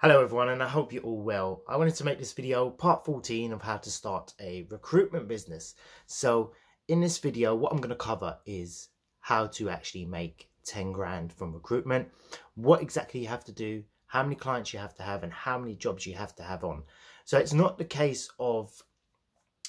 Hello everyone and I hope you're all well. I wanted to make this video part 14 of how to start a recruitment business. So in this video what I'm going to cover is how to actually make 10 grand from recruitment, what exactly you have to do, how many clients you have to have and how many jobs you have to have on. So it's not the case of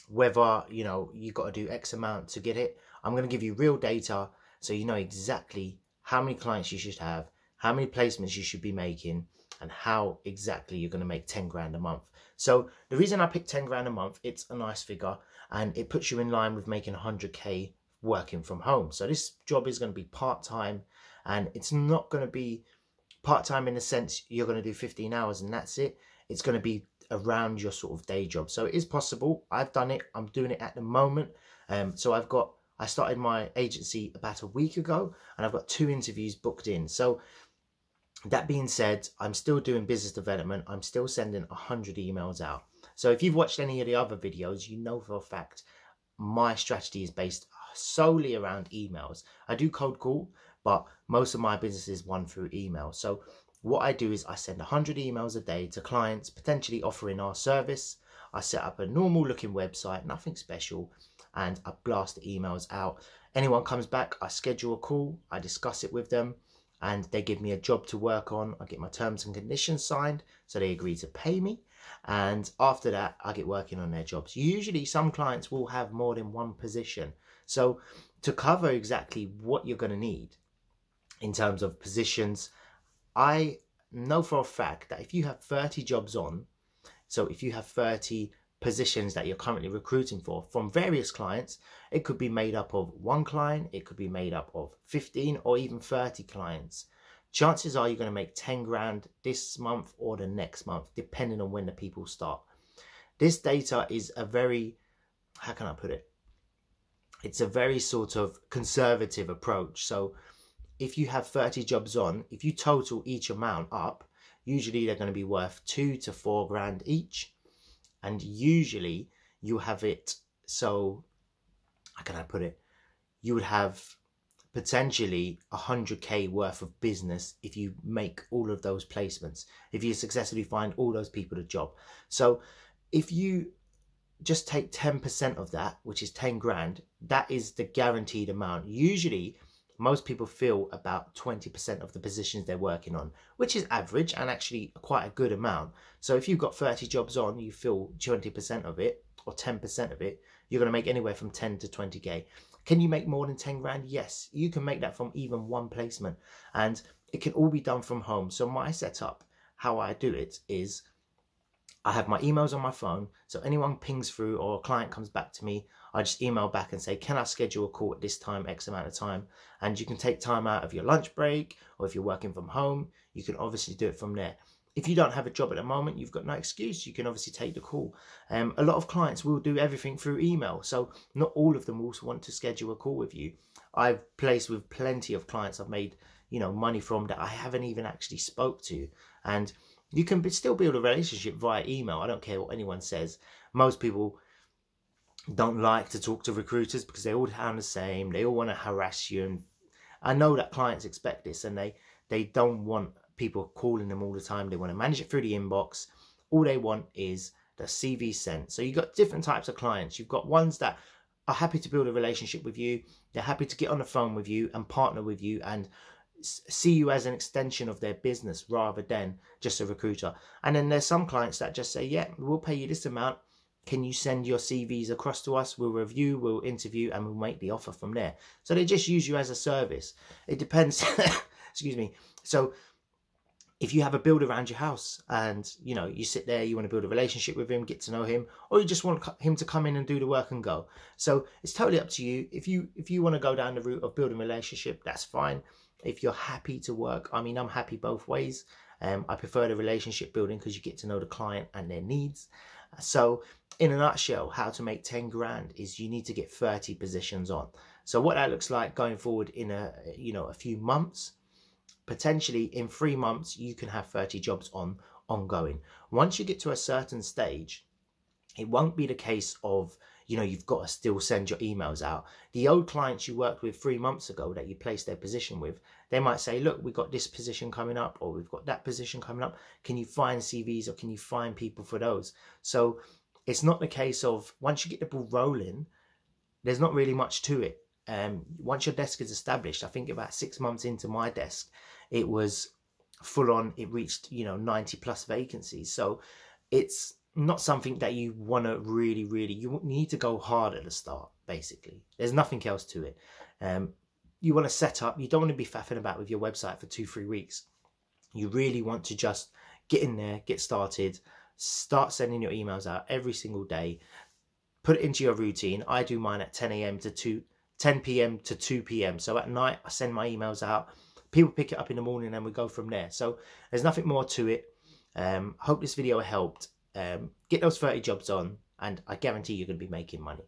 whether you know you got to do X amount to get it. I'm going to give you real data so you know exactly how many clients you should have, how many placements you should be making and how exactly you're going to make 10 grand a month. So the reason I picked 10 grand a month, it's a nice figure and it puts you in line with making 100k working from home. So this job is going to be part-time and it's not going to be part-time in the sense you're going to do 15 hours and that's it. It's going to be around your sort of day job. So it is possible. I've done it. I'm doing it at the moment. Um, so I've got, I started my agency about a week ago and I've got two interviews booked in. So that being said, I'm still doing business development. I'm still sending 100 emails out. So if you've watched any of the other videos, you know for a fact my strategy is based solely around emails. I do cold call, but most of my business is won through email. So what I do is I send 100 emails a day to clients potentially offering our service. I set up a normal looking website, nothing special, and I blast the emails out. Anyone comes back, I schedule a call, I discuss it with them and they give me a job to work on. I get my terms and conditions signed, so they agree to pay me. And after that, I get working on their jobs. Usually, some clients will have more than one position. So, to cover exactly what you're going to need in terms of positions, I know for a fact that if you have 30 jobs on, so if you have 30 positions that you're currently recruiting for from various clients. It could be made up of one client, it could be made up of 15 or even 30 clients. Chances are you're going to make 10 grand this month or the next month, depending on when the people start. This data is a very, how can I put it? It's a very sort of conservative approach. So if you have 30 jobs on, if you total each amount up, usually they're going to be worth two to four grand each and usually you have it so how can I put it? You would have potentially 100k worth of business if you make all of those placements, if you successfully find all those people a job. So if you just take 10% of that, which is 10 grand, that is the guaranteed amount. Usually most people fill about 20% of the positions they're working on, which is average and actually quite a good amount. So if you've got 30 jobs on, you fill 20% of it or 10% of it, you're going to make anywhere from 10 to 20k. Can you make more than 10 grand? Yes, you can make that from even one placement and it can all be done from home. So my setup, how I do it is I have my emails on my phone. So anyone pings through or a client comes back to me, I just email back and say, can I schedule a call at this time, X amount of time? And you can take time out of your lunch break or if you're working from home, you can obviously do it from there. If you don't have a job at the moment, you've got no excuse. You can obviously take the call. Um, a lot of clients will do everything through email. So not all of them will want to schedule a call with you. I've placed with plenty of clients I've made, you know, money from that I haven't even actually spoke to. And you can still build a relationship via email. I don't care what anyone says. Most people don't like to talk to recruiters because they all sound the same. They all want to harass you. And I know that clients expect this and they, they don't want people calling them all the time. They want to manage it through the inbox. All they want is the CV sent. So you've got different types of clients. You've got ones that are happy to build a relationship with you. They're happy to get on the phone with you and partner with you and see you as an extension of their business rather than just a recruiter. And then there's some clients that just say, yeah, we'll pay you this amount. Can you send your CVs across to us? We'll review, we'll interview, and we'll make the offer from there. So they just use you as a service. It depends. excuse me. So if you have a build around your house and you know you sit there you want to build a relationship with him get to know him or you just want him to come in and do the work and go so it's totally up to you if you if you want to go down the route of building a relationship that's fine if you're happy to work i mean i'm happy both ways um, i prefer the relationship building because you get to know the client and their needs so in a nutshell how to make 10 grand is you need to get 30 positions on. So what that looks like going forward in a you know a few months potentially in three months you can have 30 jobs on ongoing. Once you get to a certain stage it won't be the case of you know you've got to still send your emails out. The old clients you worked with three months ago that you placed their position with they might say look we've got this position coming up or we've got that position coming up. Can you find cvs or can you find people for those? So it's not the case of once you get the ball rolling there's not really much to it. Um, once your desk is established i think about six months into my desk it was full on it reached you know 90 plus vacancies. So it's not something that you want to really, really, you need to go hard at the start, basically. There's nothing else to it. Um, you want to set up, you don't want to be faffing about with your website for two, three weeks. You really want to just get in there, get started, start sending your emails out every single day, put it into your routine. I do mine at 10 a.m. to 2, 10 p.m. to 2 p.m. So at night, I send my emails out. People pick it up in the morning and we go from there. So there's nothing more to it. Um, hope this video helped um, get those 30 jobs on and I guarantee you're going to be making money.